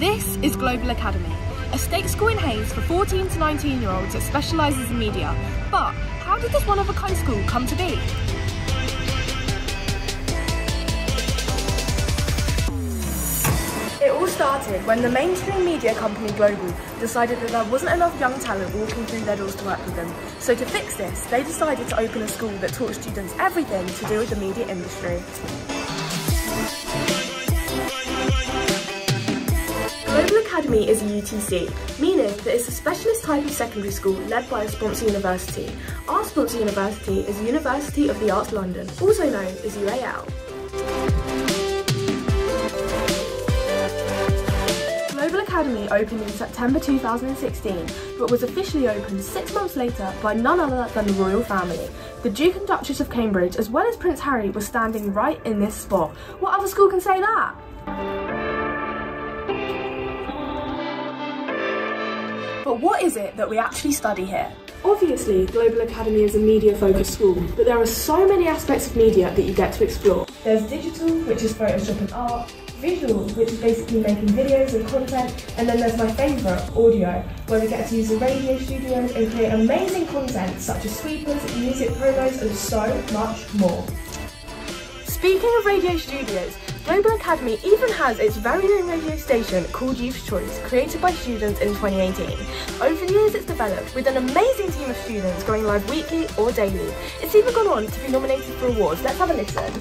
This is Global Academy, a state school in Hayes for 14 to 19 year olds that specialises in media. But how did this one of a kind school come to be? It all started when the mainstream media company Global decided that there wasn't enough young talent walking through their doors to work with them. So to fix this, they decided to open a school that taught students everything to do with the media industry. Academy is a UTC, meaning that it's a specialist type of secondary school led by a sponsor university. Our sponsor university is University of the Arts London, also known as UAL. Global Academy opened in September 2016, but was officially opened six months later by none other than the royal family. The Duke and Duchess of Cambridge, as well as Prince Harry, were standing right in this spot. What other school can say that? But what is it that we actually study here? Obviously, Global Academy is a media-focused school, but there are so many aspects of media that you get to explore. There's digital, which is Photoshop and art, visual, which is basically making videos and content, and then there's my favourite, audio, where we get to use the radio studios and create amazing content such as sweepers, music promos, and so much more. Speaking of radio studios, Global Academy even has its very own radio station called Youth Choice, created by students in 2018. Over the years it's developed with an amazing team of students going live weekly or daily. It's even gone on to be nominated for awards. Let's have a listen.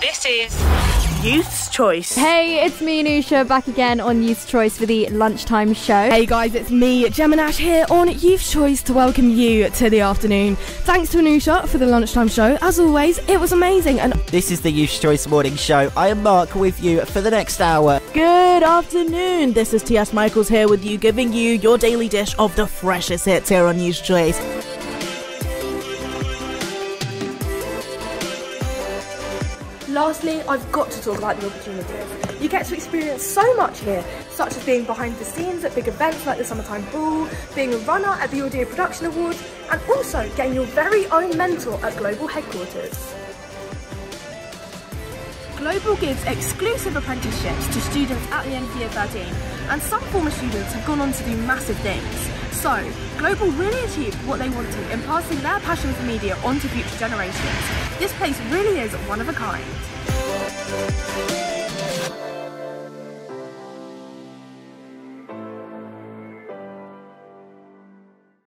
This is Youth's Choice. Hey, it's me, Anusha, back again on Youth Choice for the lunchtime show. Hey guys, it's me, Gemini here on Youth Choice to welcome you to the afternoon. Thanks to Anusha for the lunchtime show. As always, it was amazing. And This is the Youth Choice Morning Show. I am Mark with you for the next hour. Good afternoon. This is T.S. Michaels here with you, giving you your daily dish of the freshest hits here on News Choice. Lastly, I've got to talk about the opportunities. You get to experience so much here, such as being behind the scenes at big events like the Summertime Ball, being a runner at the Audio Production Awards, and also getting your very own mentor at Global Headquarters. Global gives exclusive apprenticeships to students at the end of year 13, and some former students have gone on to do massive things. So, Global really achieved what they wanted in passing their passion for media on to future generations. This place really is one of a kind.